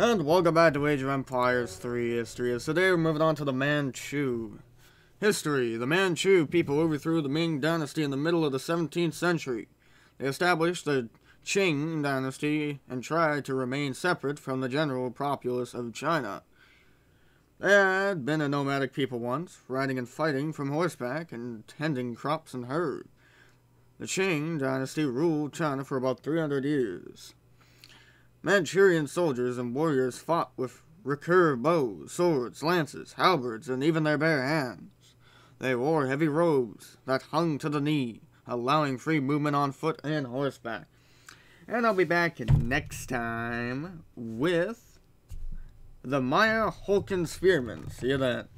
And welcome back to Age of Empires 3 History. Today we're moving on to the Manchu. History. The Manchu people overthrew the Ming Dynasty in the middle of the 17th century. They established the Qing Dynasty and tried to remain separate from the general populace of China. They had been a nomadic people once, riding and fighting from horseback and tending crops and herds. The Qing Dynasty ruled China for about 300 years. Manchurian soldiers and warriors fought with recurved bows, swords, lances, halberds, and even their bare hands. They wore heavy robes that hung to the knee, allowing free movement on foot and horseback. And I'll be back next time with the Maya Holcan Spearmen. See you then.